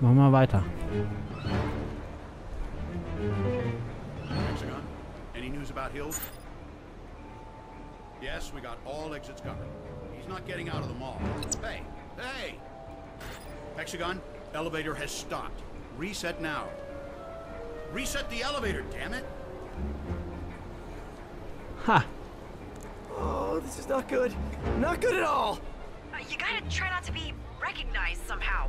Machen wir weiter. Hexagon, any news about Hills? Yes, we got all exits covered. He's not getting out of the mall. Hey, hey! Hexagon, elevator has stopped. Reset now. Reset the elevator, damn it! Ha! Oh, this is not good. Not good at all. Uh, you gotta try not to be recognized somehow.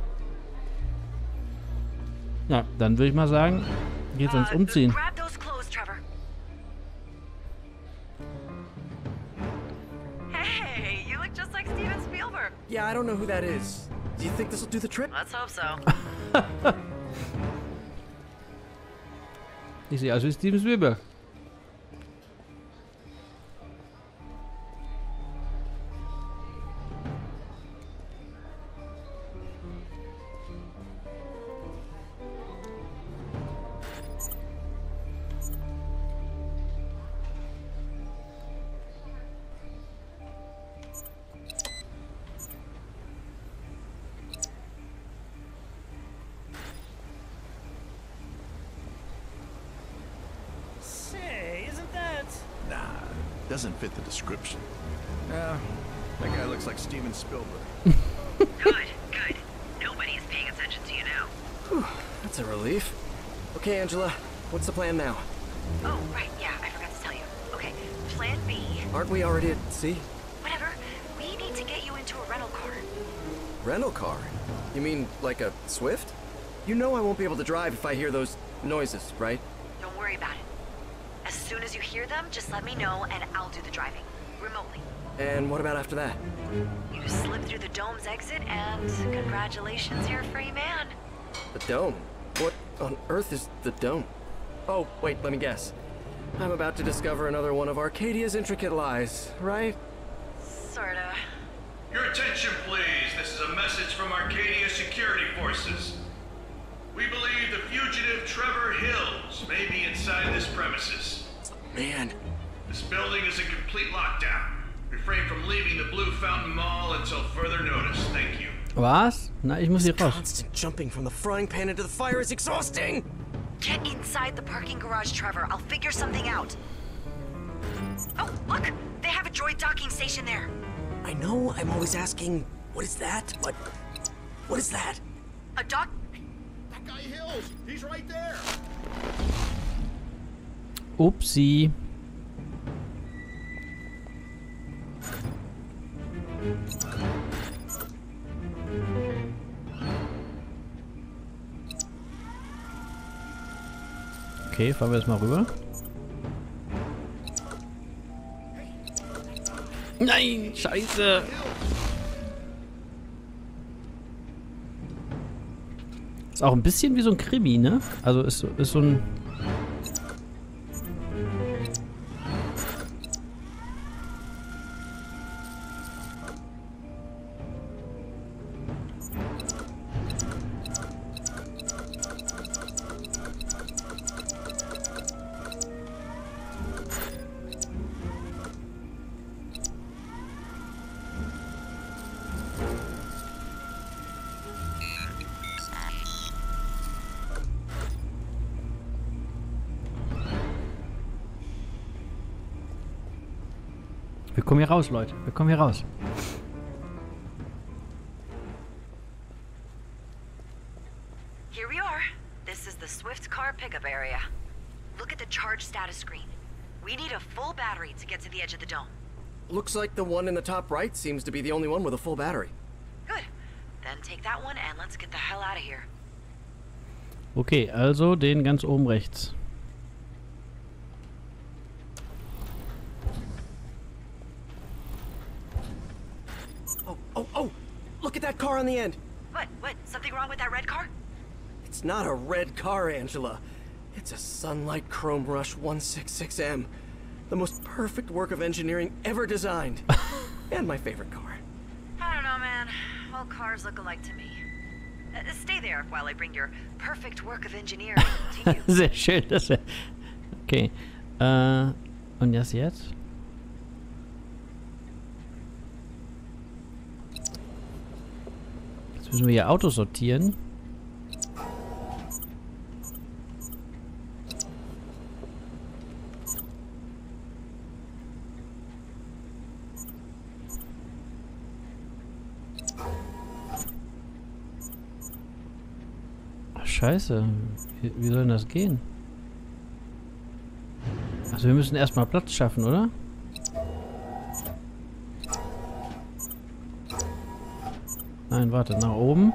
Ja, dann würde ich mal sagen, geht's ans Uh, Umziehen. grab those clothes, Trevor. Hey, you look just like Steven Spielberg. Yeah, I don't know who that is. Do you think this will do the trick? Let's hope so. Ich sehe aus wie Steven Spielberg. Description. Yeah, that guy looks like Steven Spielberg. good, good. Nobody is paying attention to you now. That's a relief. Okay, Angela, what's the plan now? Oh, right, yeah, I forgot to tell you. Okay, plan B. Aren't we already at sea? Whatever. We need to get you into a rental car. Rental car? You mean like a Swift? You know I won't be able to drive if I hear those noises, right? Don't worry about it. As soon as you hear them, just let me know and I'll do the driving. Remotely. And what about after that? You slip through the dome's exit and congratulations, you're a free man. The dome? What on earth is the dome? Oh, wait, let me guess. I'm about to discover another one of Arcadia's intricate lies, right? Sorta. Your attention, please. This is a message from Arcadia Security Forces. We believe the fugitive Trevor Hills may be inside this premises. Man, This building is in complete lockdown. Refrain from leaving the Blue Fountain Mall until further notice. Thank you. Was? Na, ich muss hier raus. constant jumping from the frying pan into the fire is exhausting! Get inside the parking garage, Trevor. I'll figure something out. Oh, look! They have a droid docking station there. I know I'm always asking, what is that? But what is that? A dock. That guy Hills! He's right there! Upsi. Okay, fahren wir jetzt mal rüber. Nein, scheiße. Ist auch ein bisschen wie so ein Krimi, ne? Also ist, ist so ein... Wir kommen hier raus, Leute. Wir kommen hier raus. Here we are. This is the Swift car pickup area. Look at the charge status screen. We need a full battery to get to the edge of the dome. Looks like the one in the top right seems to be the only one with a full battery. Good. Then take that one and let's get the hell out of here. Okay, also den ganz oben rechts. On the end! What? What? Something wrong with that red car? It's not a red car, Angela. It's a Sunlight Chrome Rush 166M. The most perfect work of engineering ever designed. and my favorite car. I don't know, man. All cars look alike to me. Uh, stay there while I bring your perfect work of engineering to you. Sehr schön, dass er... Okay. Äh, und das jetzt? Müssen wir hier Autos sortieren. Scheiße. Wie soll denn das gehen? Also wir müssen erstmal Platz schaffen, oder? Nein, warte, nach oben.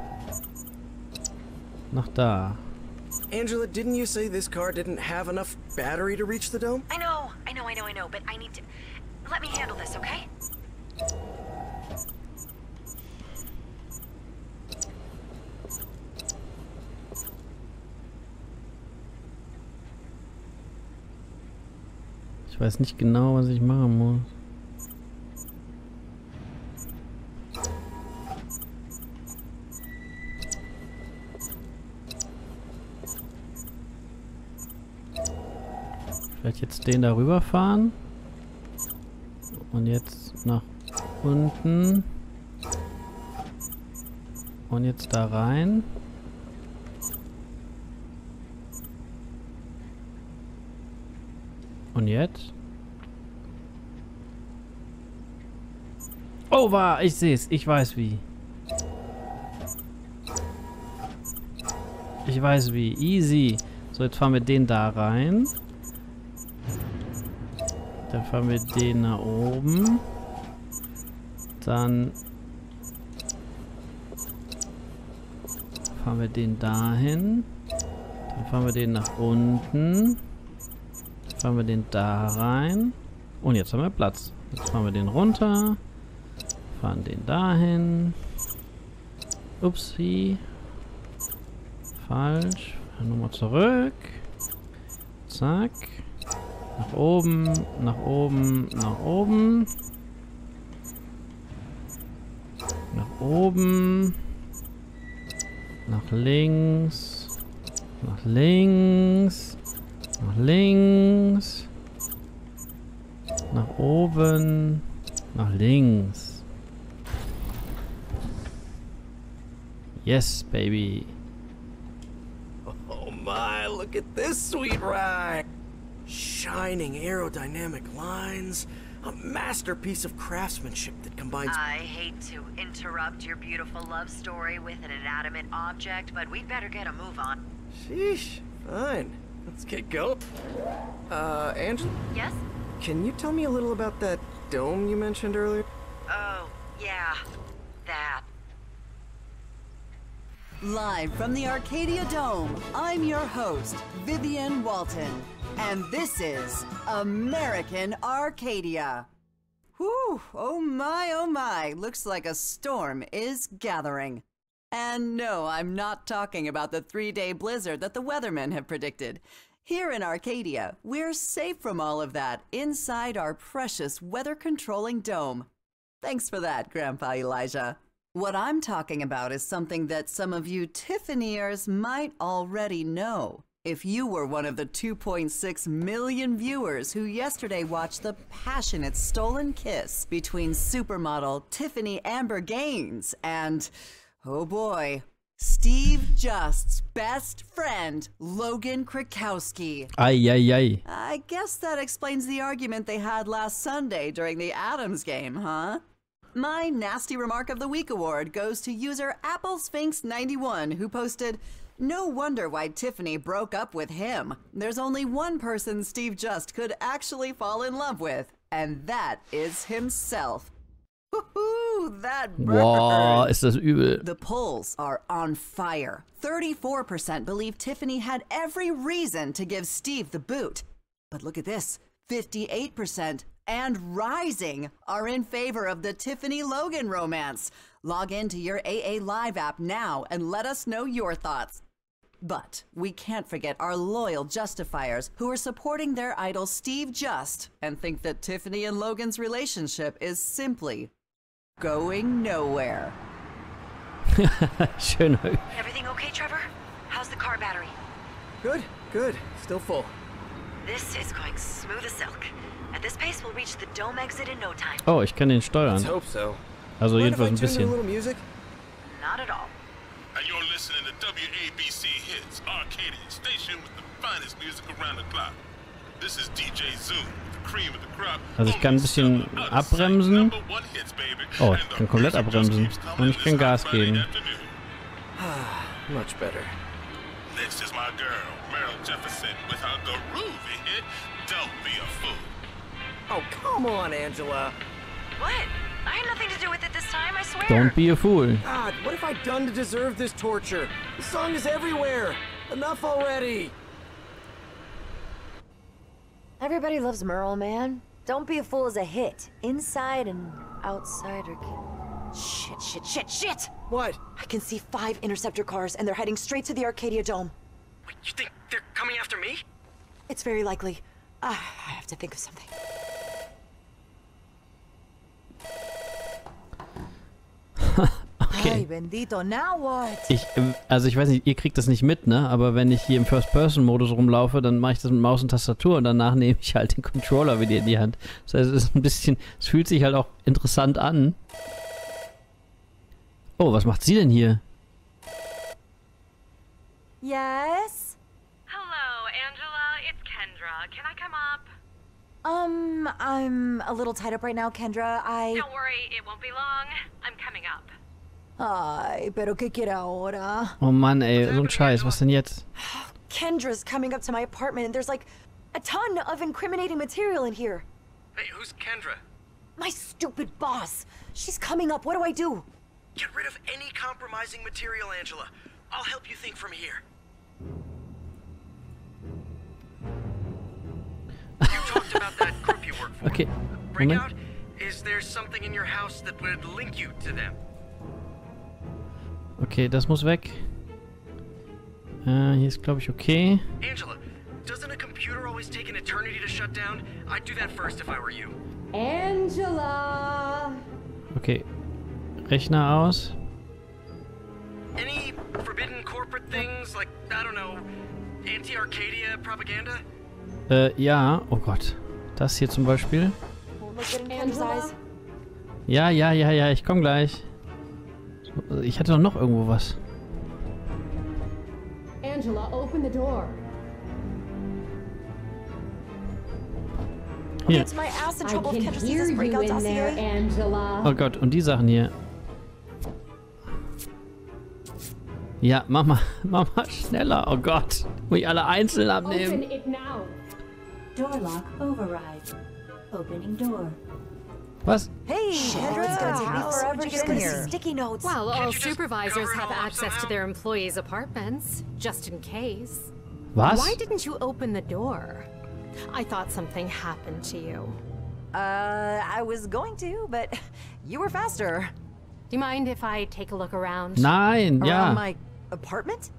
Nach da. Angela, didn't you say this car didn't have enough battery to reach the dome? I know, I know, I know, I know, but I need to. Let me handle this, okay? Ich weiß nicht genau, was ich machen muss. Vielleicht jetzt den darüber fahren. Und jetzt nach unten. Und jetzt da rein. Und jetzt? Oh, war, ich sehe es. Ich weiß wie. Ich weiß wie. Easy. So, jetzt fahren wir den da rein. Dann fahren wir den nach oben. Dann fahren wir den dahin. Dann fahren wir den nach unten. Fahren wir den da rein. Und jetzt haben wir Platz. Jetzt fahren wir den runter. Fahren den dahin. Upsi. Falsch. Nochmal zurück. Zack. Nach oben, nach oben, nach oben. Nach oben. Nach links. Nach links. Nach links. Nach oben. Nach links. Yes, baby. Oh my, look at this sweet ride! Shining aerodynamic lines, a masterpiece of craftsmanship that combines. I hate to interrupt your beautiful love story with an inanimate object, but we'd better get a move on. Sheesh, fine. Let's get going. Uh, Angela, Yes? can you tell me a little about that dome you mentioned earlier? Oh, yeah. That. Live from the Arcadia Dome, I'm your host, Vivian Walton, and this is American Arcadia. Whew, oh my, oh my, looks like a storm is gathering. And no, I'm not talking about the three day blizzard that the weathermen have predicted. Here in Arcadia, we're safe from all of that inside our precious weather controlling dome. Thanks for that, Grandpa Elijah. What I'm talking about is something that some of you Tiffanyers might already know. If you were one of the 2.6 million viewers who yesterday watched the passionate stolen kiss between supermodel Tiffany Amber Gaines and, oh boy, Steve Just's best friend, Logan Krakowski. Ei, ei, ei. I guess that explains the argument they had last Sunday during the Atoms game, huh? My Nasty Remark of the Week award goes to user Apple Sphinx 91 who posted, No wonder why Tiffany broke up with him. There's only one person Steve Just could actually fall in love with, and that is himself. Woohoo, that ist das übel. The polls are on fire. 34% believe Tiffany had every reason to give Steve the boot. But look at this 58% and rising are in favor of the Tiffany Logan romance. Log into your AA Live app now and let us know your thoughts. But we can't forget our loyal justifiers who are supporting their idol Steve Just and think that Tiffany and Logan's relationship is simply going nowhere. Schön. Everything okay, Trevor? How's the car battery? Good, good. Still full. This is going smooth as silk. At this pace, we'll reach the dome exit in no time. Oh, ich kann den steuern. hope so. Also jedenfalls ein bisschen. little music? Not at all. And you're listening to WABC Hits, Arcadia station with the finest music around the clock. This is DJ Zoom, the cream of the crop. Also ich kann ein bisschen abbremsen. Oh, ich kann komplett abbremsen. Und ich kann this Gas geben. afternoon. Much better. Next is my girl, Meryl Jefferson, with her groovy hit, Don't Be a Fool. Oh, come on, Angela. What? I had nothing to do with it this time, I swear. Don't be a fool. God, what have I done to deserve this torture? The song is everywhere. Enough already. Everybody loves Merle, man. Don't be a fool is a hit. Inside and outside are... Shit, shit, shit, shit! What? I can see five interceptor cars, and they're heading straight to the Arcadia Dome. Wait, you think they're coming after me? It's very likely. Ah, I have to think of something. Okay. Ay, bendito, now what? Ich, ähm, also ich weiß nicht, ihr kriegt das nicht mit, ne? Aber wenn ich hier im First-Person-Modus rumlaufe, dann mache ich das mit Maus und Tastatur und danach nehme ich halt den Controller wieder in die Hand. Das heißt, es ist ein bisschen, es fühlt sich halt auch interessant an. Oh, was macht sie denn hier? Yes? Um, I'm a little tied up right now, Kendra. I... Don't worry, it won't be long. I'm coming up. Ay, pero ¿qué quiere ahora? Oh Mann, ey, so ein Scheiß, was denn jetzt? Kendra's coming up to my apartment, and there's like a ton of incriminating material in here. Hey, who's Kendra? My stupid boss. She's coming up. What do I do? Get rid of any compromising material, Angela. I'll help you think from here. Talked about that group you work for. Okay, Breakout? Moment. Is there something in your house that would link you to them? Okay, das muss weg. Äh, hier ist, glaube ich, okay. Angela, doesn't a computer always take an eternity to shut down? I'd do that first if I were you. Angela! Okay. Rechner aus. Any forbidden corporate things like, I don't know, anti-Arcadia propaganda? Äh, ja. Oh Gott. Das hier zum Beispiel. Ja, ja, ja, ja, ich komm gleich. Ich hatte doch noch irgendwo was. Angela, open the door. Hier. Oh Gott, und die Sachen hier. Ja, mach mal, mach mal schneller. Oh Gott. Muss ich alle einzeln abnehmen. Open it now. Door lock override. Opening door. Was? Hey, Kendra, gonna take me how'd forever you to get get in here? sticky notes. Well, all supervisors have all up access to their employees' apartments, just in case. Was? Why didn't you open the door? I thought something happened to you. Uh, I was going to, but you were faster. Do you mind if I take a look around? Nein, Around ja. my apartment?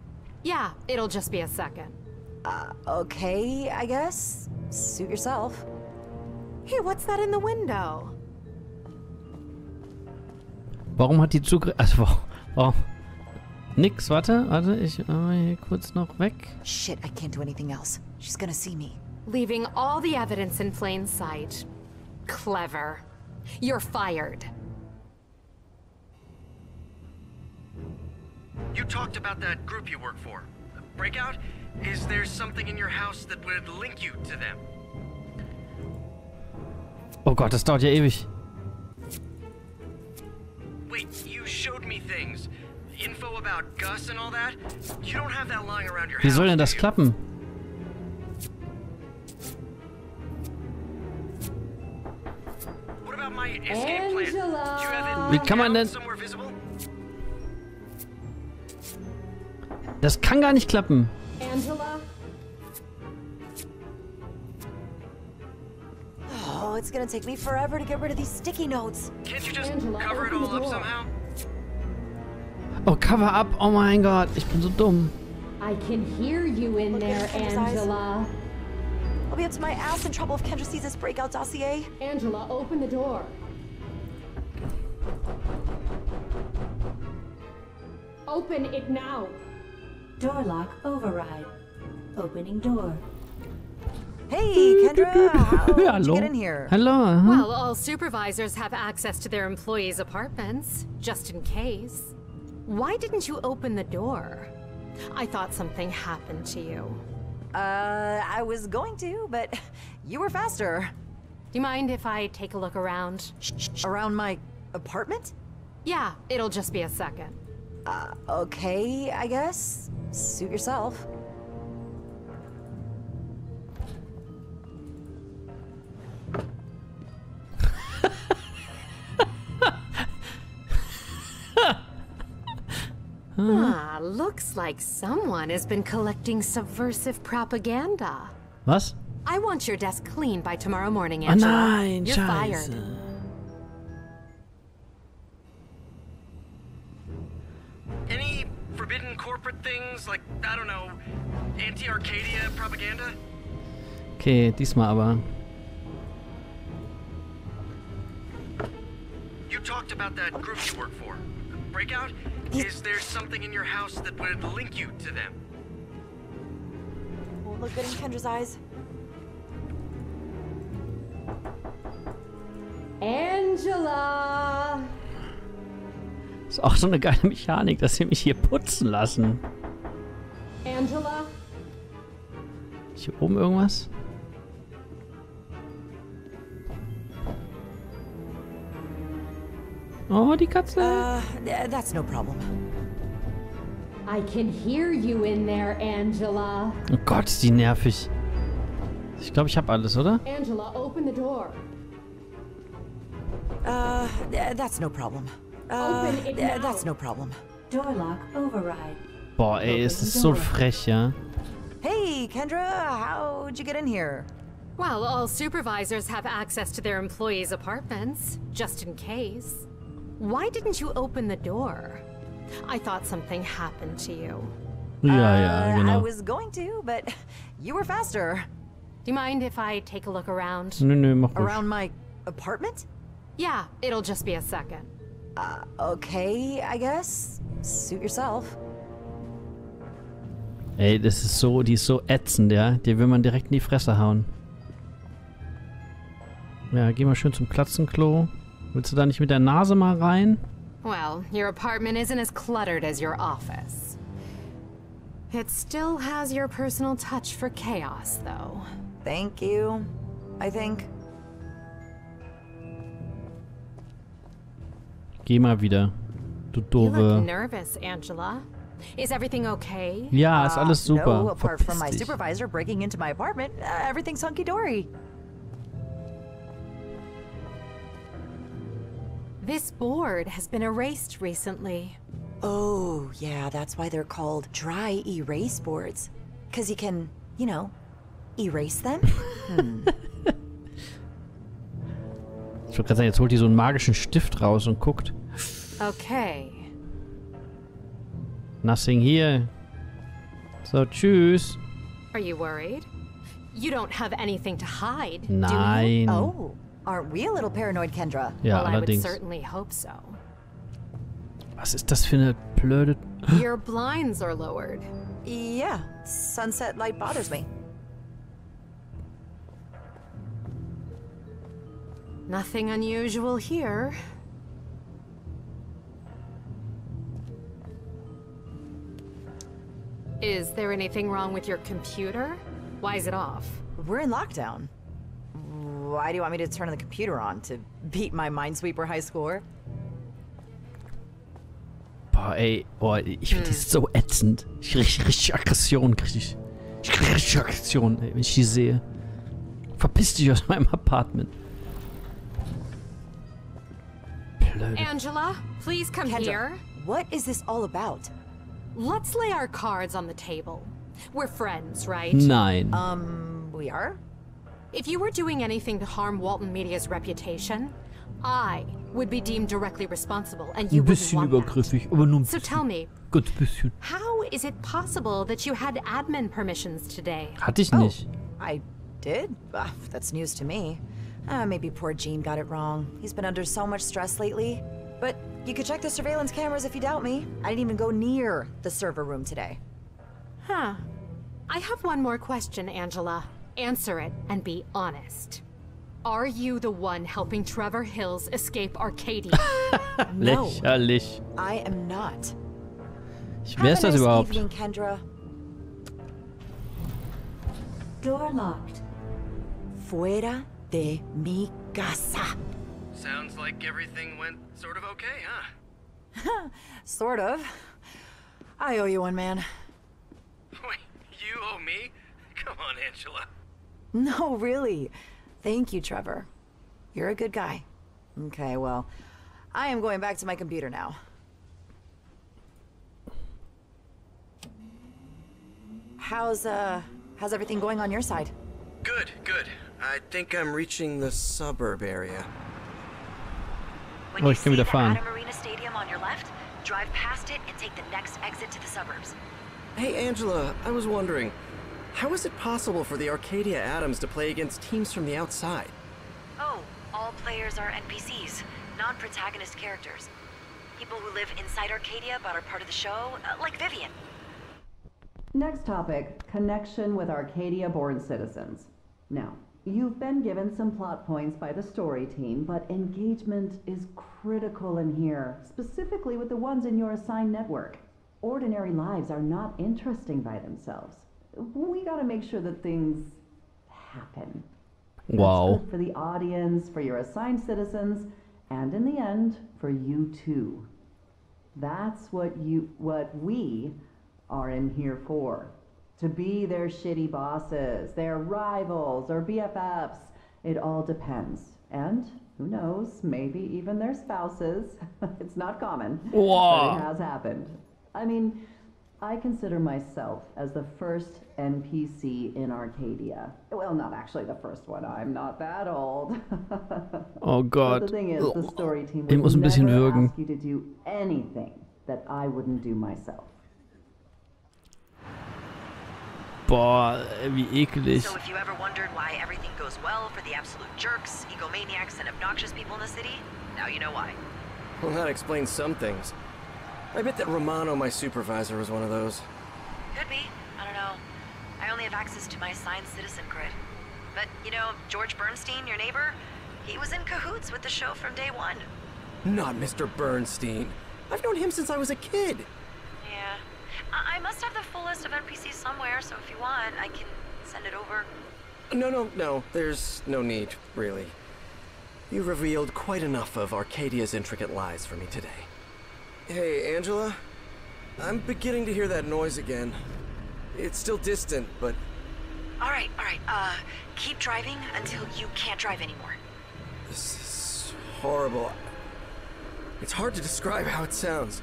Yeah, it'll just be a second. Uh, okay, I guess. Suit yourself. Hey, what's that in the window? Warum hat die Zugriff... Also, warum- warum? Nix, warte, warte, ich mach hier kurz noch weg. Shit, I can't do anything else. She's gonna see me. Leaving all the evidence in plain sight. Clever. You're fired. You talked about that group you work for. Breakout? Is there something in your house that would link you to them? Oh Gott, das dauert ja ewig. Wait, you showed me things. Info about Gus and all that? You don't have that lying around your Wie house. soll denn das klappen? What about my escape plan? Do you have it Wie kann man denn-? Das kann gar nicht klappen. Angela? Oh, it's gonna take me forever to get rid of these sticky notes. Can't you just Angela, cover it all up somehow? Oh, Cover up. Oh mein Gott, ich bin so dumm. I can hear you in Look there, at Kendra's eyes. Angela. I'll be up to my ass in trouble if Kendra sees this breakout dossier. Angela, open the door. Open it now. Door lock override. Opening door. Hey, Kendra, how'd you get in here? Hallo. aha. Well, all supervisors have access to their employees' apartments, just in case. Why didn't you open the door? I thought something happened to you. Uh, I was going to, but you were faster. Do you mind if I take a look around? Around my apartment? Yeah, it'll just be a second. Uh, okay, I guess. Suit yourself. Ah, looks like someone has been collecting subversive propaganda. Was? I want your desk clean by tomorrow morning, Oh Angela. nein, You're scheiße. fired. Forbidden corporate things like, I don't know, anti Arcadia propaganda? Okay, diesmal aber. You talked about that group you work for. Breakout? Is there something in your house that would link you to them? Won't look good in Kendra's eyes. Angela! Ist auch so eine geile Mechanik, dass sie mich hier putzen lassen. Angela? Ist hier oben irgendwas? Oh, die Katze. Uh, th- that's no problem. I can hear you in there, Angela. Oh Gott, ist die nervig. Ich glaube, ich habe alles, oder? Angela, open the door. Uh, th- that's no problem. Uh, Open it now. that's no problem. Door lock override. Boah, ey, ist das so frech, ja? Hey, Kendra, how'd you get in here? Well, all supervisors have access to their employees' apartments, just in case. Why didn't you open the door? I thought something happened to you. Yeah, yeah, ja, Uh, I was going to, but you were faster. Do you mind if I take a look around? Nö, nö, mach ruhig. Around my apartment? Yeah, it'll just be a second. Uh, okay, I guess. Suit yourself. Ey, das ist so, die ist so ätzend, ja? Die will man direkt in die Fresse hauen. Ja, geh mal schön zum Katzenklo. Willst du da nicht mit der Nase mal rein? Well, your apartment isn't as cluttered as your office. It still has your personal touch for chaos, though. Thank you, I think. Geh mal wieder. Du doofe. nervous, Angela. Is everything okay? Ja, ist alles super. Uh, No, apart from my Verpiss dich. supervisor breaking into my apartment, uh, everything's hunky dory. This board has been erased recently. Oh, yeah, that's why they're called dry erase boards. Because you can, you know, erase them? Ich wollte gerade sagen, jetzt holt die so einen magischen Stift raus und guckt. Okay. Nothing here. So, tschüss. Are you worried? You don't have anything to hide, do you? Nein. oh, aren't we a little paranoid, Kendra? Ja, well, I would certainly hope so. Was ist das für eine blöde... Your blinds are lowered. Yeah, sunset light bothers me. Nothing unusual here. Is there anything wrong with your computer? Why is it off? We're in lockdown. Why do you want me to turn the computer on? To beat my Minesweeper high score? Boah, ey. Boah, ich finde die hmm. so ätzend. Ich krieg richtig Aggression, krieg ich. Ich krieg richtig Aggression, ey, wenn ich die sehe. Verpiss dich aus meinem Apartment. Blöde. Angela, please come Kendra, here. what is this all about? Let's lay our cards on the table. We're friends, right? Nein. Um, we are? If you were doing anything to harm Walton Media's reputation, I would be deemed directly responsible, and you wouldn't bisschen want that. übergriffig, aber nur ein So tell me, Ganz bisschen. how is it possible that you had admin permissions today? Hatte ich Oh, nicht. I did? Ah, that's news to me. Uh, maybe poor Gene got it wrong. He's been under so much stress lately. But you could check the surveillance cameras if you doubt me. I didn't even go near the server room today. Huh. I have one more question, Angela. Answer it and be honest. Are you the one helping Trevor Hills escape Arcadia? No, Lächerlich. I am not. Wer Have ist a das überhaupt? evening, Kendra. Door locked. Fuera de mi casa. Sounds like everything went sort of okay, huh? Sort of. I owe you one, man. Wait, you owe me? Come on, Angela. No, really. Thank you, Trevor. You're a good guy. Okay, well, I am going back to my computer now. How's, uh, how's everything going on your side? Good, good. I think I'm reaching the suburb area. When Oh, you ich kann see wieder the fahren. Atom Arena Stadium on your left, drive past it and take the next exit to the suburbs. Hey, Angela, I was wondering, how is it possible for the Arcadia Atoms to play against teams from the outside? Oh, all players are NPCs, non-protagonist characters. People who live inside Arcadia but are part of the show, uh, like Vivian. Next topic connection with Arcadia born citizens. Now, you've been given some plot points by the story team, but engagement is critical in here, specifically with the ones in your assigned network. Ordinary lives are not interesting by themselves. We gotta make sure that things happen. Wow. for the audience, for your assigned citizens, and in the end, for you too. That's what you what we are in here for. To be their shitty bosses, their rivals, or BFFs. It all depends. And who knows, maybe even their spouses. it's not common. But it has happened. I mean, I consider myself as the first NPC in Arcadia. Well, not actually the first one. I'm not that old. Oh But the thing is, the story team would muss ein bisschen never ask you to do anything that I wouldn't do myself. Boah, wie eklig. So if you ever wondered why everything goes well for the absolute jerks, egomaniacs, and obnoxious people in the city, now you know why. Well, that explains some things. I bet that Romano, my supervisor, was one of those. Could be. I don't know. I only have access to my assigned citizen grid. But, you know, George Bernstein, your neighbor, he was in cahoots with the show from day one. Not Mr. Bernstein. I've known him since I was a kid. I, I must have the full list of NPCs somewhere, so if you want, I can send it over. No, no, no. There's no need, really. You revealed quite enough of Arcadia's intricate lies for me today. Hey, Angela. I'm beginning to hear that noise again. It's still distant, but All right, all right. Uh, keep driving until you can't drive anymore. this is horrible. It's hard to describe how it sounds.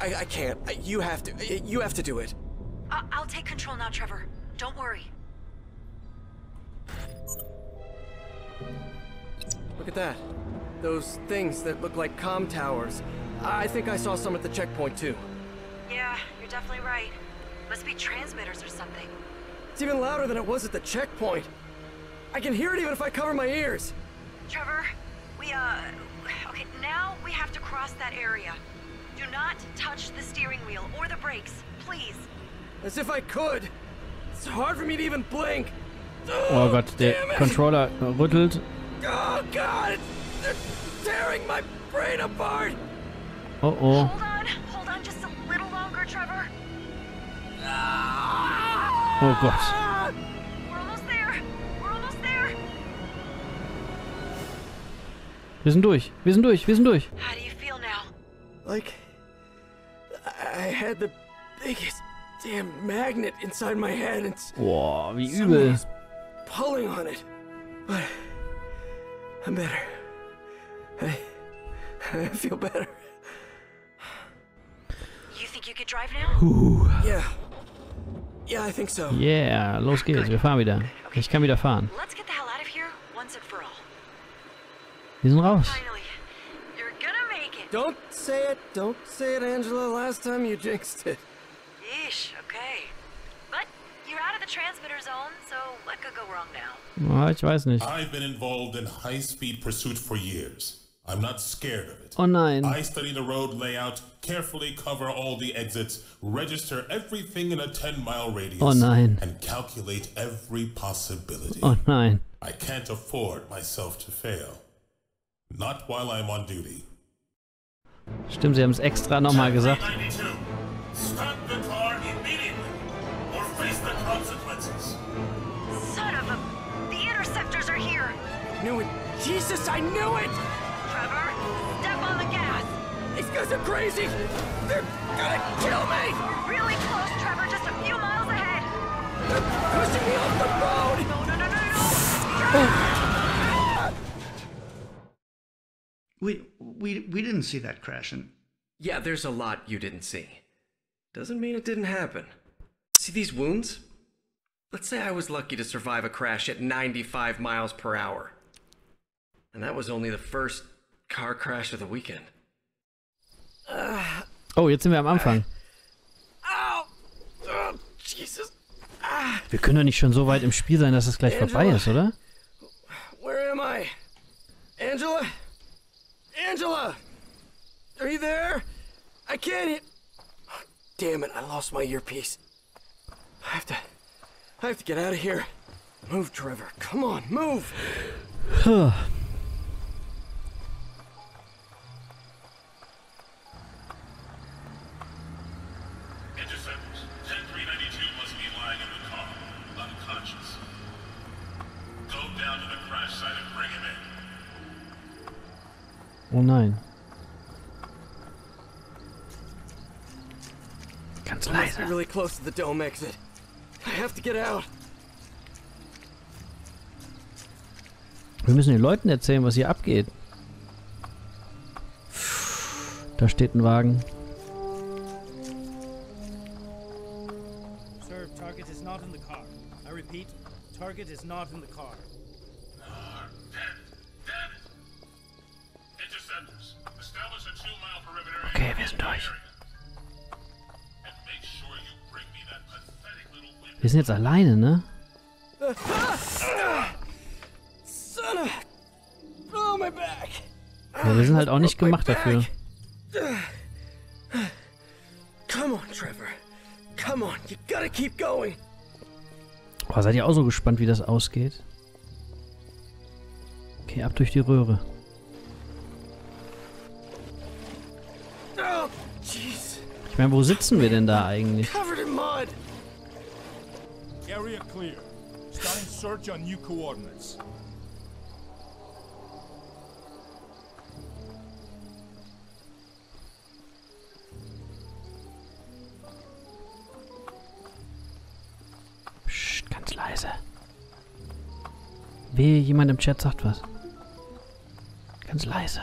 I, I can't. I, you have to. You have to do it. I- I'll take control now, Trevor. Don't worry. Look at that. Those things that look like comm towers. I think I saw some at the checkpoint too. Yeah, you're definitely right. Must be transmitters or something. It's even louder than it was at the checkpoint. I can hear it even if I cover my ears. Trevor, we, uh. Okay, now we have to cross that area. Do not touch the steering wheel or the brakes, please. As if I could. It's hard for me to even blink. Oh Gott, der damn it. Controller rüttelt. Oh God! It's, they're tearing my brain apart. Oh oh. Hold on, hold on just a little longer, Trevor. Oh Gott. Ah! We're almost there. We're almost there. Wir sind durch. Wir sind durch. Wir sind durch. How do you feel now? Like I I had the biggest damn magnet inside my head and s- Boah, wie someone übel. was pulling on it. But I'm better. I I feel better. You think you could drive now? Yeah. Yeah, I think so. Yeah, los geht's. Wir fahren wieder. Ich kann wieder fahren. Let's get the hell out of here once and for all. Wir sind raus. Finally, you're gonna make it. Don't say it. Don't say it, Angela. Last time you jinxed it. Yeesh, okay. But you're out of the transmitter zone, so what could go wrong now? Oh, ich weiß nicht. I've been involved in high-speed pursuit for years. I'm not scared of it. Oh nein. I study the road layout, carefully cover all the exits, register everything in a 10-mile radius, Oh nein. and calculate every possibility. Oh nein. I can't afford myself to fail. Not while I'm on duty. Stimmt, sie haben es extra nochmal gesagt. 92. Stop the car immediately, or face the consequences. Son of a... The interceptors are here! Knew it. Jesus, I knew it. Trevor, step on the gas! He's gonna guys are crazy! They're gonna kill me! Really close, Trevor. Just a few miles ahead. Pushing me off the road! No, no, no, no, no. Oh. We we we didn't see that crash, and Yeah, there's a lot you didn't see. Doesn't mean it didn't happen. See these wounds? Let's say I was lucky to survive a crash at 95 miles per hour. And that was only the first car crash of the weekend. Oh, jetzt sind wir am Anfang. Ow! Oh, Jesus! Ah, Wir können doch nicht schon so weit im Spiel sein, dass es gleich Angela. vorbei ist, oder? where am I? Angela? Angela! Are you there? I can't hear. Damn it, I lost my earpiece. I have to. I have to get out of here. Move, Trevor. Come on, move! Oh nein. Ganz leise. really close to the dome exit. I have to get out. Wir müssen den Leuten erzählen, was hier abgeht. Da steht ein Wagen. Sir, target is not in the car. I repeat, target is not in the car. Wir sind jetzt alleine, ne? Ja, wir sind halt auch nicht gemacht dafür. Come on, Trevor. Come on, you gotta keep going. Boah, seid ihr auch so gespannt, wie das ausgeht? Okay, ab durch die Röhre. Oh. Ich meine, wo sitzen wir denn da eigentlich? Covered. Area clear. Starting search on new coordinates. Ganz leise. Wehe, jemand im Chat sagt was. Ganz leise.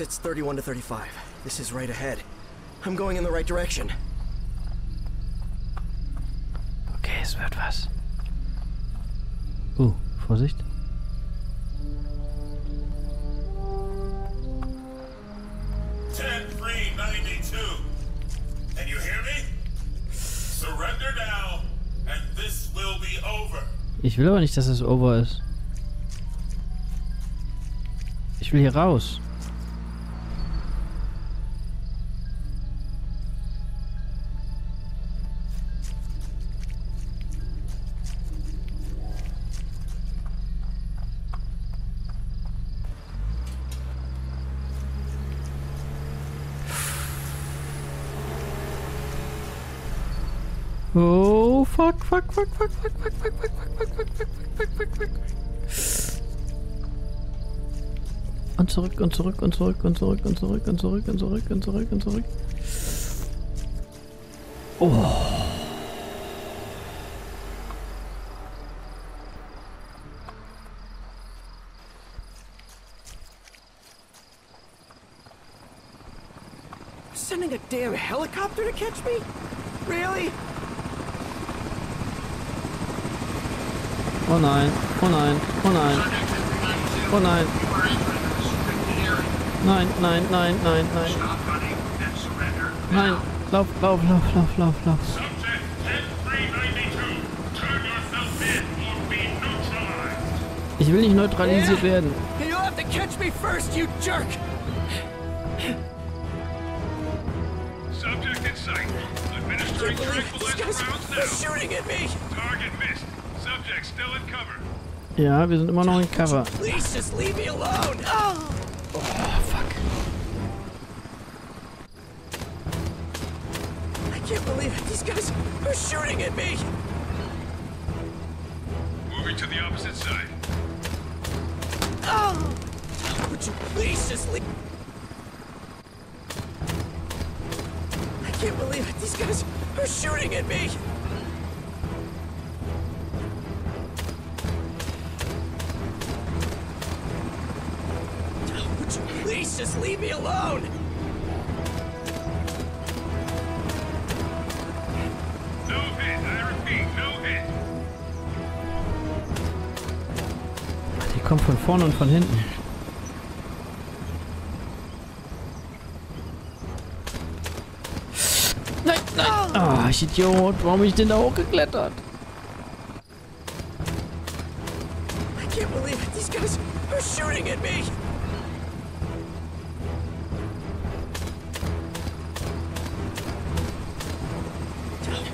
Exits 31 to 35. This is right ahead. I'm going in the right direction. Okay, es wird was. Uh, Vorsicht. Ten three ninety two. Can you hear me? Surrender now, and this will be over. Ich will aber nicht, dass es over ist. Ich will hier raus. Fuck, fuck, fuck, fuck, fuck, fuck, fuck, fuck, fuck, fuck, fuck, fuck, fuck, fuck, fuck. Und zurück und zurück und zurück und zurück und zurück und zurück und zurück und zurück und zurück. Oh. Sending a damn helicopter to catch me? Oh nein, oh nein, oh nein. Oh nein. Nein, nein, nein, nein, nein. Nein, lauf, lauf, lauf, lauf, lauf, lauf. Ich will nicht neutralisiert werden. Subject in sight. Administering correct ballistic rounds now. Shooting at me. Ja, wir sind immer noch in Cover. Please just leave me alone! Oh! fuck. I can't believe it. These guys are shooting at me! Von vorne und von hinten. Nein, nein. Ah, ich Idiot. Warum bin ich denn da hochgeklettert? I can't believe it. These guys are shooting at me!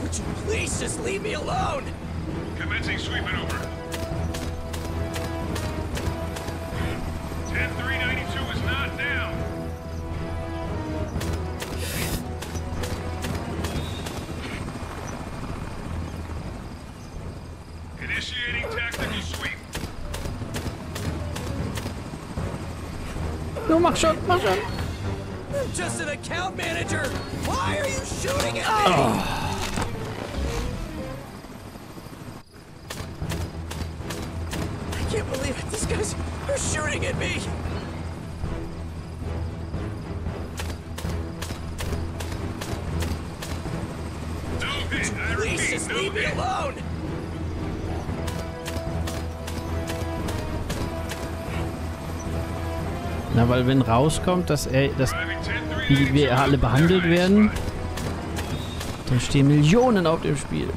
Would you please just leave me alone? Commencing sweep maneuver. Mach schon, mach. I'm just an account manager! Why are you shooting at me? Oh. Weil wenn rauskommt, dass er, dass wir alle behandelt werden, dann stehen Millionen auf dem Spiel.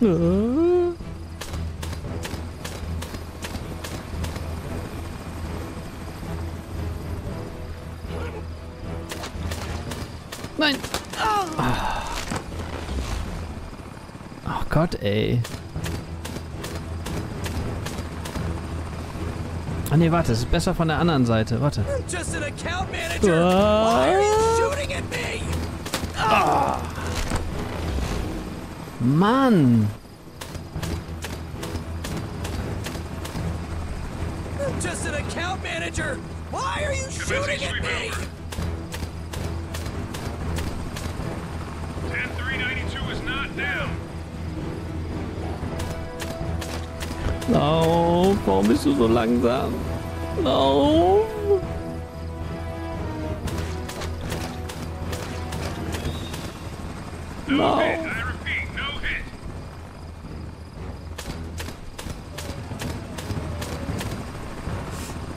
Nein. Ah. Oh Gott, ey. Ah ne, warte, es ist besser von der anderen Seite. Warte. I'm just Mann! I'm just an account manager! Why are you shooting at me? 10392 is not down. Lauf, warum bist du so langsam? Lauf! No No. hit. I repeat, no hit.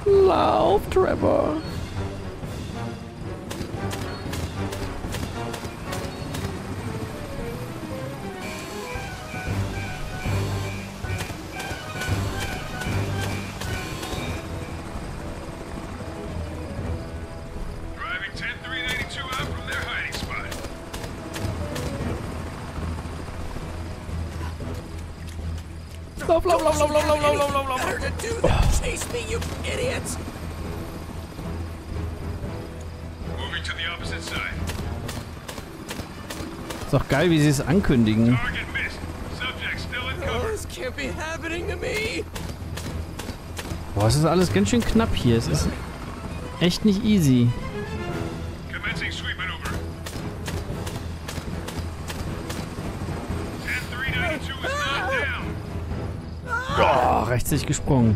Lauf, Trevor! Driving 10392 out from their hiding spot. Lauf, lauf, lauf, lauf, lauf, lauf, lauf, lauf, lauf, lauf. Better to do than chase me, you idiots! Ist doch geil, wie sie es ankündigen. Boah, es ist alles ganz schön knapp hier. Es ist echt nicht easy. Oh, rechts nicht gesprungen.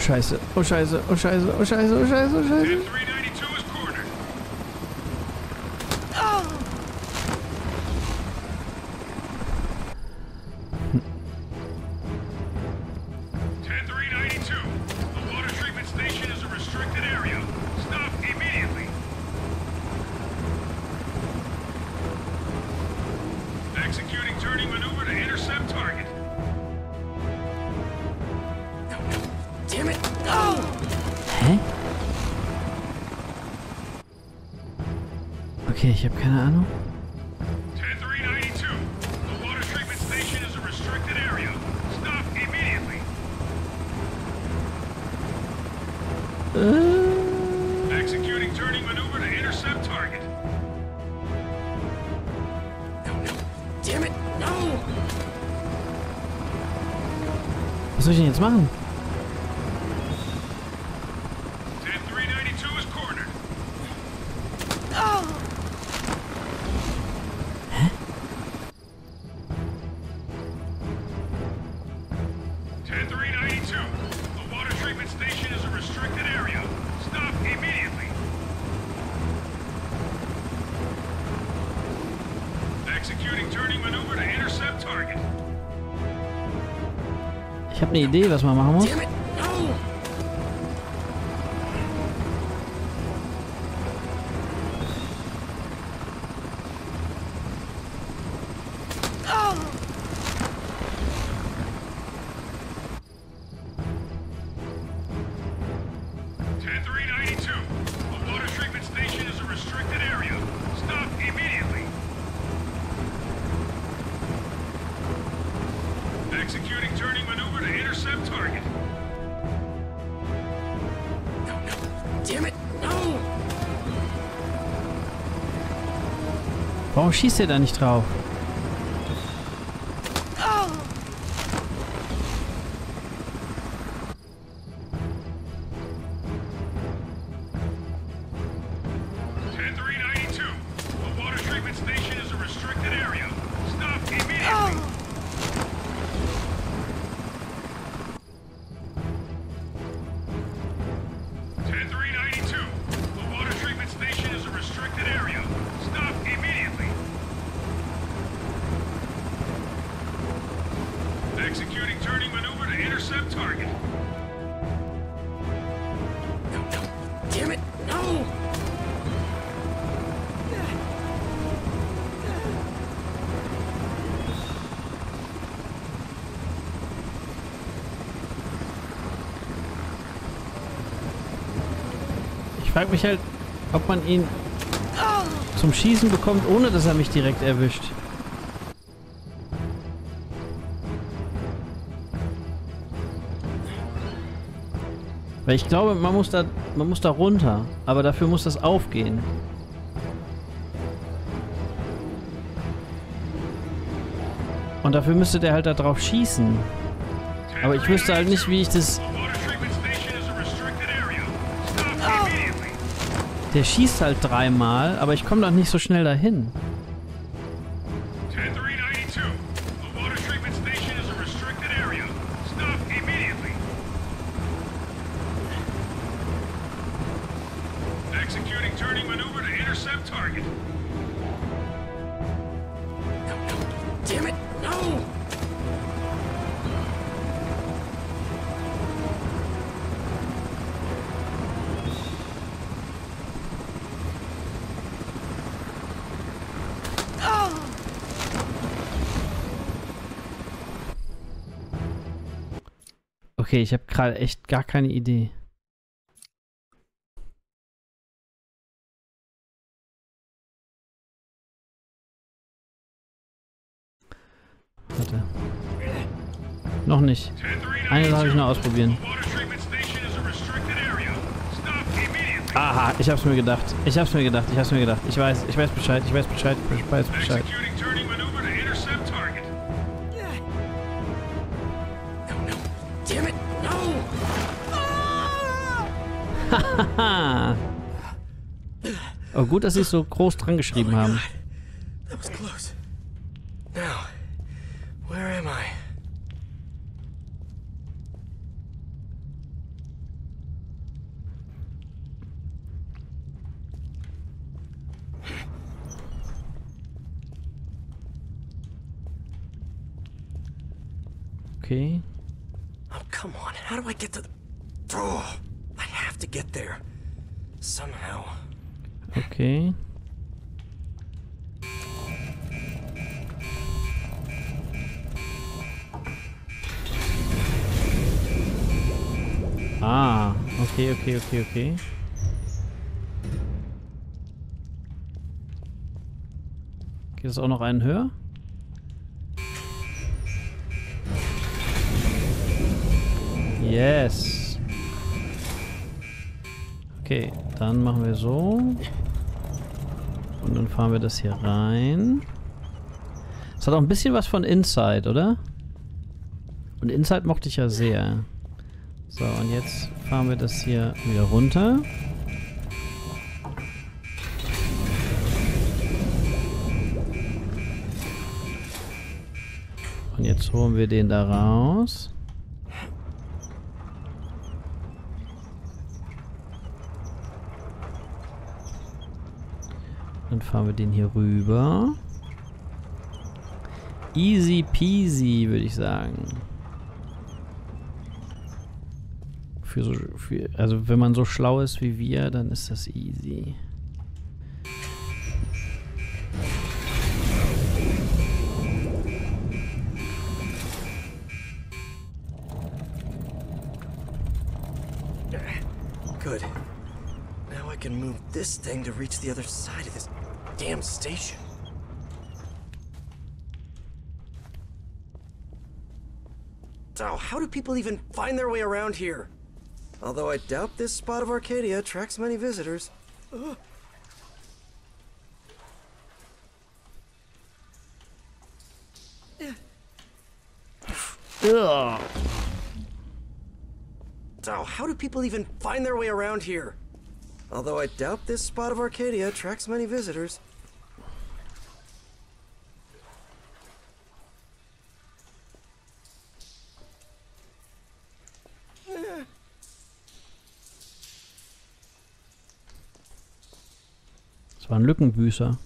Scheiße, oh Scheiße, oh Scheiße, oh Scheiße, oh Scheiße, oh Scheiße. Hä? Okay, ich habe keine Ahnung. Äh. Executing turning maneuver to intercept target. No, Was soll ich denn jetzt machen? idea, was wir machen? Schießt ihr da nicht drauf? Frage mich halt, ob man ihn zum Schießen bekommt, ohne dass er mich direkt erwischt. Weil ich glaube, man muss da, man muss da runter, aber dafür muss das aufgehen. Und dafür müsste der halt da drauf schießen. Aber ich wüsste halt nicht, wie ich das... Der schießt halt dreimal, aber ich komme doch nicht so schnell dahin. Okay, ich habe gerade echt gar keine Idee. Warte. Noch nicht. Eine habe ich noch ausprobieren. Aha, ich hab's mir gedacht. Ich hab's mir gedacht. Ich hab's mir gedacht. Ich weiß, ich weiß Bescheid. Ich weiß Bescheid. Ich weiß Bescheid. Oh, gut, dass sie es so groß dran geschrieben haben. That was close. Now, where am I? Okay. Oh, come on. How do I get to the... Oh, I have to get there. Somehow. Okay. Ah, okay, okay, okay, okay. Geht es auch noch einen höher? Yes. Okay, dann machen wir so. Und dann fahren wir das hier rein. Das hat auch ein bisschen was von Inside, oder? Und Inside mochte ich ja sehr. So, und jetzt fahren wir das hier wieder runter. Und jetzt holen wir den da raus. Dann fahren wir den hier rüber. Easy peasy, würde ich sagen. Für so, für, also wenn man so schlau ist wie wir, dann ist das easy. Good. Now I can move this thing to reach the other side of this damn station. So, how do people even find their way around here? Although I doubt this spot of Arcadia attracts many visitors. Ugh. Ugh. So, how do people even find their way around here? Although I doubt this spot of Arcadia attracts many visitors. Ein Lückenbüßer.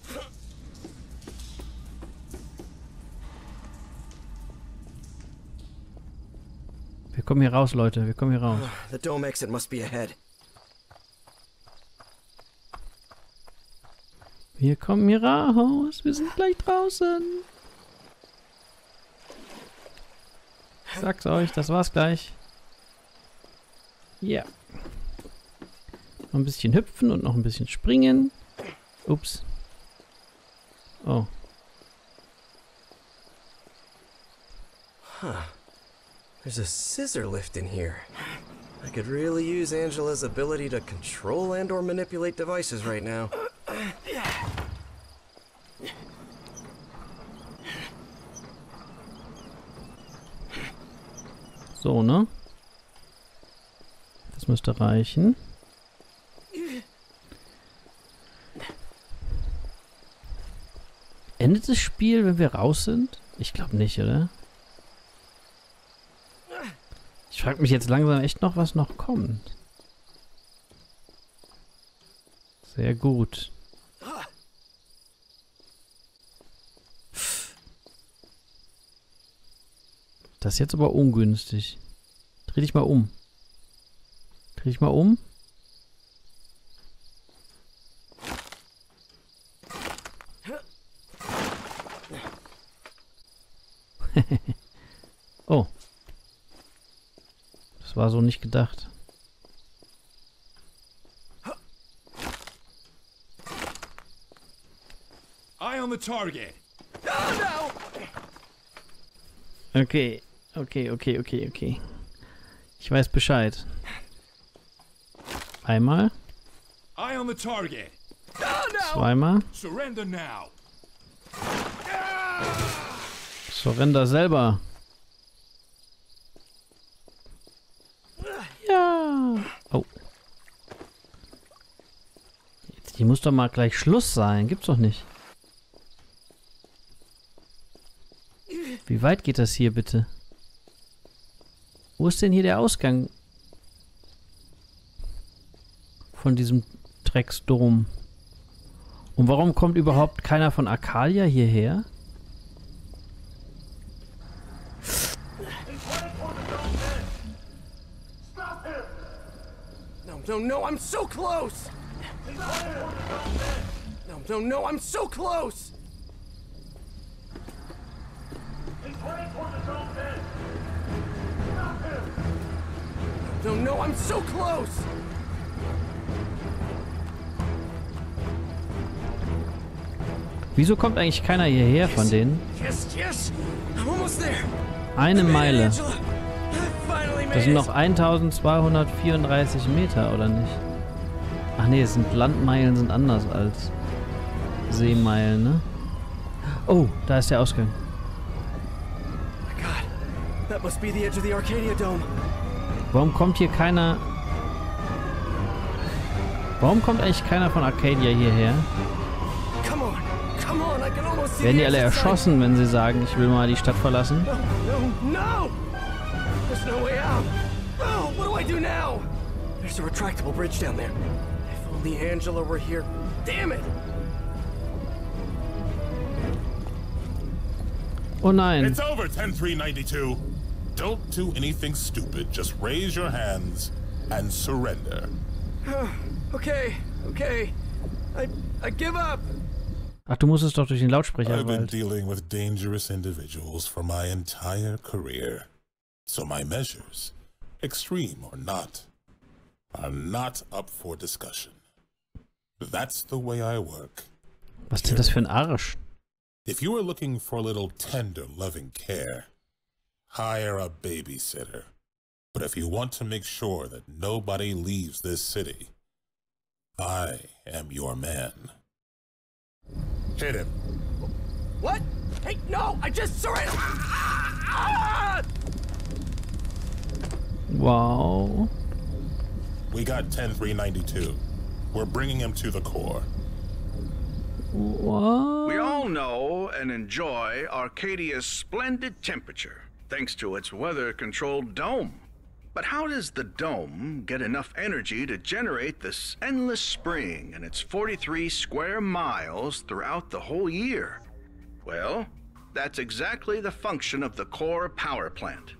Wir kommen hier raus, Leute. Wir kommen hier raus. The dome exit must be ahead. Wir kommen hier raus. Wir sind gleich draußen. Ich sag's euch, das war's gleich. Ja. Noch ein bisschen hüpfen und noch ein bisschen springen. Ups. Oh. Huh. There's a scissor lift in here. I could really use Angela's ability to control and or manipulate devices right now. So, ne? Das müsste reichen. Endet das Spiel, wenn wir raus sind? Ich glaube nicht, oder? Ich frage mich jetzt langsam echt noch, was noch kommt. Sehr gut. Das ist jetzt aber ungünstig. Dreh dich mal um. Dreh dich mal um. Nicht gedacht. Eye on the target. Okay, okay, okay, okay, okay. Ich weiß Bescheid. Einmal, Eye on the target. zweimal. Surrender now. Surrender selber. Ja. Oh. Jetzt, hier muss doch mal gleich Schluss sein. Gibt's doch nicht. Wie weit geht das hier bitte? Wo ist denn hier der Ausgang? Von diesem Drecksdom. Und warum kommt überhaupt keiner von Arcadia hierher? No, no, no, I'm so close! No, no, no, I'm so close! No, no, I'm so close! Wieso kommt eigentlich keiner hierher von denen? Eine Meile. Das sind noch 1234 Meter, oder nicht? Ach nee, es sind Landmeilen sind anders als Seemeilen, ne? Oh, da ist der Ausgang. God, that must be the edge of the Arcadia Dome. Warum kommt hier keiner... Warum kommt eigentlich keiner von Arcadia hierher? Come on, come on, I can almost see Werden the die alle exit sign. erschossen, wenn sie sagen, ich will mal die Stadt verlassen? No, no! There's no way out. Oh, what do I do now? There's a retractable bridge down there. If only Angela were here. Damn it! Oh nein. It's over, 10392. Don't do anything stupid. Just raise your hands and surrender. okay, okay. I I give up. Ach, du musst es doch durch den Lautsprecher, I've been dealing with dangerous individuals for my entire career. So my measures, extreme or not, are not up for discussion. That's the way I work. Was ist denn das für ein Arsch? If you are looking for a little tender, loving care, hire a babysitter. But if you want to make sure that nobody leaves this city, I am your man. Hit him. What? Hey, no! I just surrendered. Ah! Wow. We got 10392. We're bringing him to the core. What? We all know and enjoy Arcadia's splendid temperature, thanks to its weather controlled dome. But how does the dome get enough energy to generate this endless spring in its 43 square miles throughout the whole year? Well, that's exactly the function of the core power plant.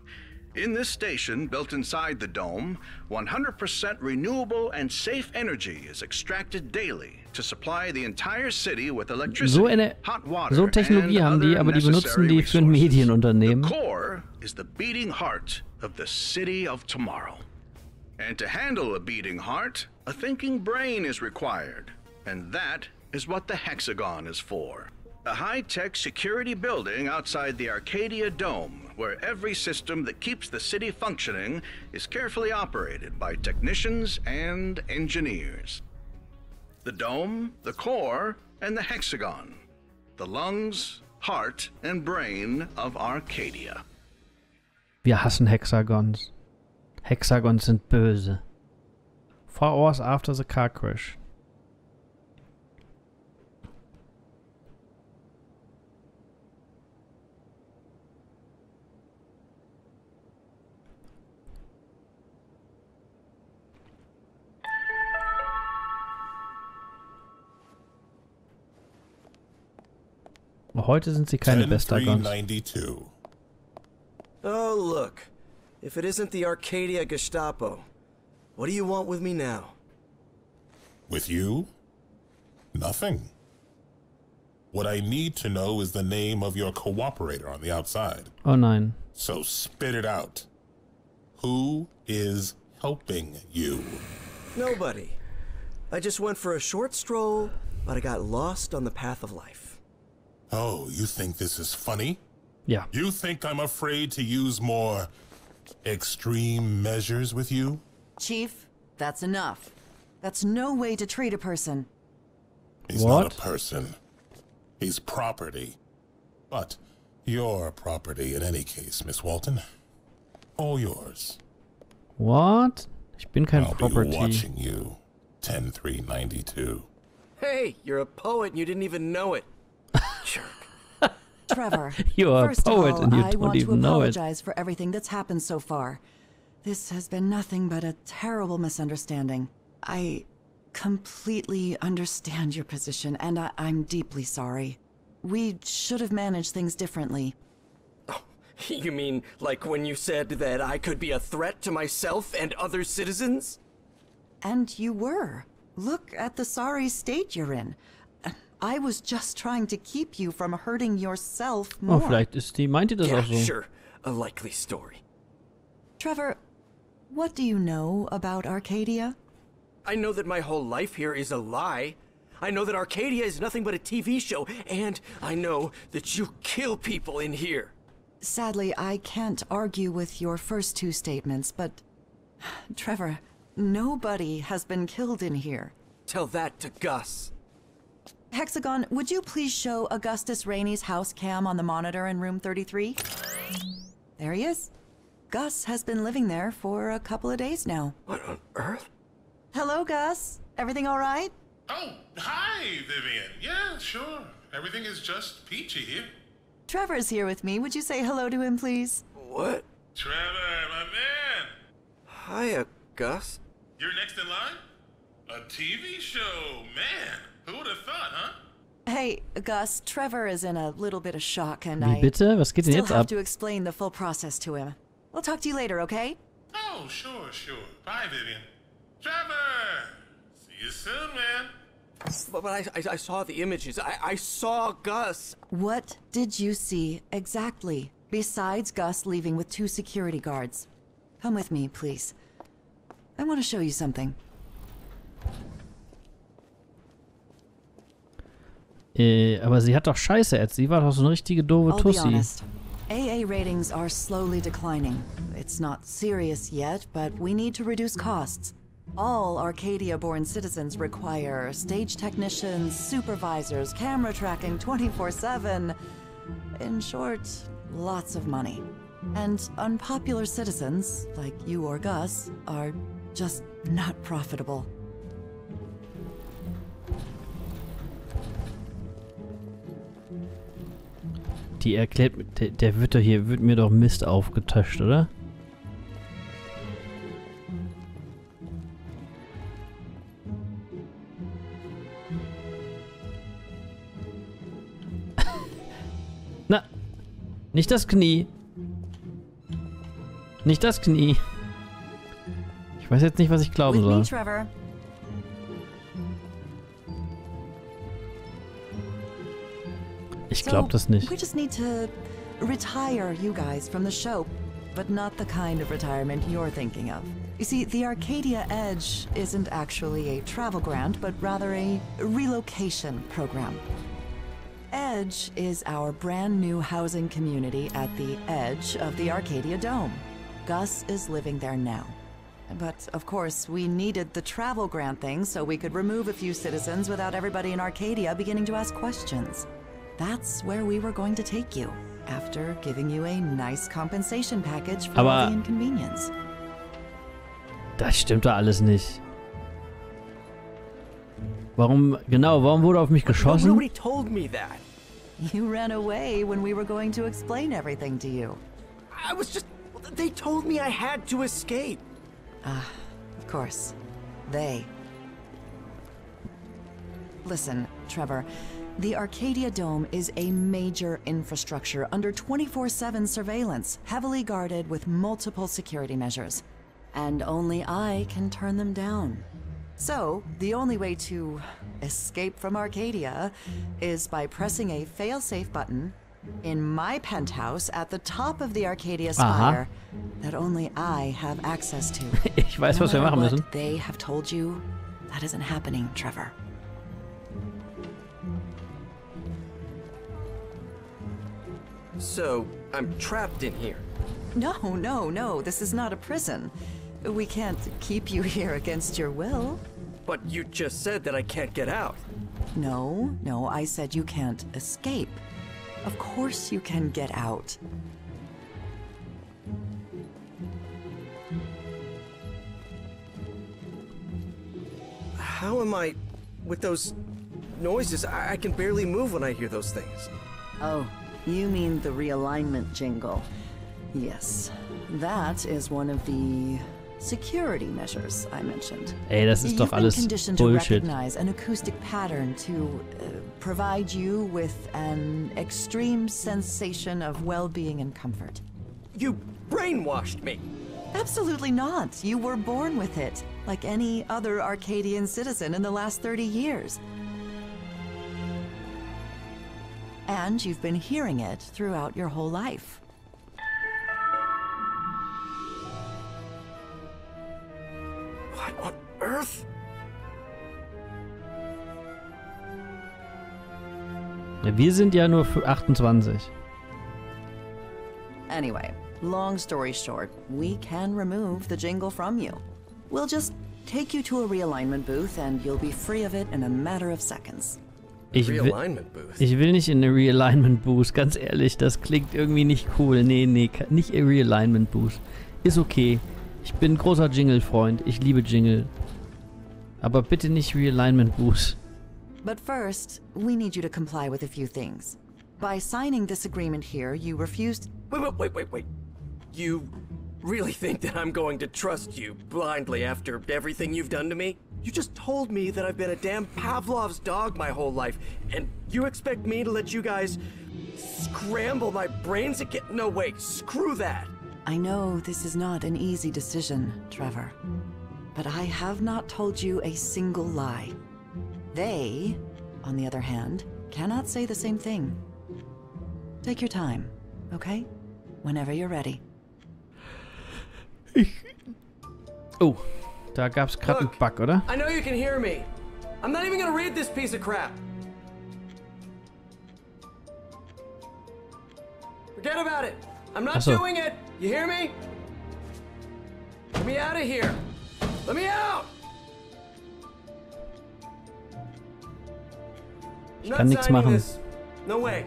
In this station, built inside the dome, 100% renewable and safe energy is extracted daily to supply the entire city with electricity, So eine hot water, so Technologie and haben die, aber die benutzen die für ein. Medienunternehmen. The core is the beating heart of the city of tomorrow. And to handle a beating heart, a thinking brain is required. And that is what the Hexagon is for. A high tech security building outside the Arcadia Dome, where every system that keeps the city functioning is carefully operated by technicians and engineers. The dome, the core, and the hexagon. The lungs, heart, and brain of Arcadia. Wir hassen Hexagons. Hexagons sind böse. Four hours after the car crash. Heute sind sie keine Bestagons. 10392. Oh, look. If it isn't the Arcadia Gestapo, what do you want with me now? With you? Nothing. What I need to know is the name of your cooperator on the outside. Oh nein. So spit it out. Who is helping you? Nobody. I just went for a short stroll, but I got lost on the path of life. Oh, you think this is funny? Yeah. You think I'm afraid to use more extreme measures with you? Chief, that's enough. That's no way to treat a person. He's What? not a person. He's property. But your property in any case, Miss Walton. All yours. What? Ich bin kein I'll be Property. watching you. 10392. Hey, you're a poet and you didn't even know it. Trevor, You're a poet of all, and you I don't want even know it. I apologize for everything that's happened so far. This has been nothing but a terrible misunderstanding. I completely understand your position, and I- I'm deeply sorry. We should have managed things differently. You mean like when you said that I could be a threat to myself and other citizens? And you were. Look at the sorry state you're in. I was just trying to keep you from hurting yourself oh, more. Oh, vielleicht ist die, meint die das yeah, auch so. sure. A likely story. Trevor, what do you know about Arcadia? I know that my whole life here is a lie. I know that Arcadia is nothing but a TV show, and I know that you kill people in here. Sadly, I can't argue with your first two statements, but. Trevor, nobody has been killed in here. Tell that to Gus. Hexagon, would you please show Augustus Rainey's house cam on the monitor in room 33? There he is. Gus has been living there for a couple of days now. What on earth? Hello, Gus. Everything all right? Oh, hi, Vivian. Yeah, sure. Everything is just peachy here. Trevor's here with me. Would you say hello to him, please? What? Trevor, my man. Hiya, Gus. You're next in line? A TV show, man. Who would have thought, huh? Hey, Gus, Trevor is in a little bit of shock, and Wie I bitte? Was geht denn still jetzt have ab? to explain the full process to him. We'll talk to you later, okay? Oh, sure, sure. Bye, Vivian. Trevor! See you soon, man. But, but I, I, I saw the images. I, I saw Gus. What did you see exactly, besides Gus leaving with two security guards? Come with me, please. I want to show you something. Äh, aber sie hat doch Scheiße erzählt. Sie war doch so eine richtige doofe Tussi. AA ratings are slowly declining. It's not serious yet, but we need to reduce costs. All Arcadia born citizens require stage technicians, supervisors, camera tracking 24 7. In short, lots of money. And unpopular citizens, like you or Gus, are just not profitable. Die erklärt, der, der wird doch hier, wird mir doch Mist aufgetascht, oder? Na, nicht das Knie. Nicht das Knie. Ich weiß jetzt nicht, was ich glauben soll. Ich glaube das nicht. We just need to retire you guys from the show, but not the kind of retirement you're thinking of. You see, the Arcadia Edge isn't actually a travel grant, but rather a relocation program. Edge is our brand new housing community at the edge of the Arcadia Dome. Gus is living there now. But of course, we needed the travel grant thing so we could remove a few citizens without everybody in Arcadia beginning to ask questions. That's where we were going to take you, after giving you a nice compensation package for all Aber- the inconvenience. Das stimmt doch alles nicht. Warum, genau, warum wurde auf mich geschossen? Nobody told me that. You ran away when we were going to explain everything to you. I was just. They told me I had to escape. Ah, of course. They. Listen, Trevor. The Arcadia Dome is a major infrastructure under 24 7 surveillance, heavily guarded with multiple security measures. And only I can turn them down. So, the only way to escape from Arcadia is by pressing a failsafe button, In my penthouse at the top of the Arcadia Aha. Spire that only I have access to. Ich weiß, no was wir machen müssen. They have told you that isn't happening, Trevor. So, I'm trapped in here. No, no, no. This is not a prison. We can't keep you here against your will. But you just said that I can't get out. No, no, I said you can't escape. Of course you can get out. How am I with those noises? I, I can barely move when I hear those things. Oh, you mean the realignment jingle. Yes, that is one of the security measures I mentioned. Ey, das ist You've doch been alles conditioned to recognize an acoustic pattern to uh, provide you with an extreme sensation of well-being and comfort. You brainwashed me. Absolutely not. You were born with it, like any other Arcadian citizen in the last 30 years. And you've been hearing it throughout your whole life. What on earth? Ja, wir sind ja nur 28. Anyway, long story short, we can remove the jingle from you. We'll just take you to a realignment booth and you'll be free of it in a matter of seconds. Ich will, ich will nicht in eine Realignment Boost, ganz ehrlich, das klingt irgendwie nicht cool. Nee, nee, nicht in Realignment Boost. Ist okay. Ich bin ein großer Jingle-Freund. Ich liebe Jingle. Aber bitte nicht Realignment Boost. But first, we need you to comply with a few things. By signing this agreement here, you refused. Wait, wait, wait, wait, wait. You really think that I'm going to trust you blindly after everything you've done to me? You just told me that I've been a damn Pavlov's dog my whole life, and you expect me to let you guys scramble my brains again? No, wait, screw that. I know this is not an easy decision, Trevor. But I have not told you a single lie. They, on the other hand, cannot say the same thing. Take your time, okay? Whenever you're ready. Oh, da gab's gerade einen. Bug, oder? I know you can hear me. I'm not even gonna read this piece of crap. Forget about it. I'm not so. doing it. You hear me? Let me out of here. Let me out. Ich kann nichts machen. This. No way.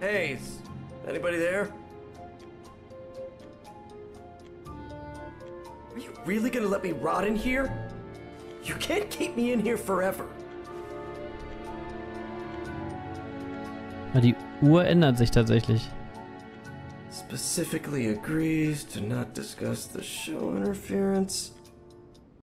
Hey, anybody there? Are you really gonna let me rot in here? You can't keep me in here forever. Die Uhr ändert sich tatsächlich. Specifically agrees to not discuss the show interference.